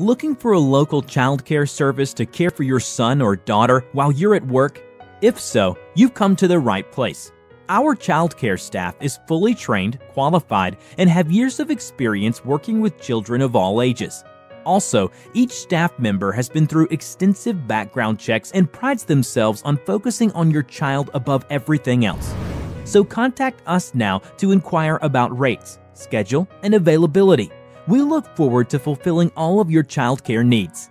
Looking for a local childcare service to care for your son or daughter while you're at work? If so, you've come to the right place. Our childcare staff is fully trained, qualified, and have years of experience working with children of all ages. Also, each staff member has been through extensive background checks and prides themselves on focusing on your child above everything else. So contact us now to inquire about rates, schedule, and availability. We look forward to fulfilling all of your childcare needs.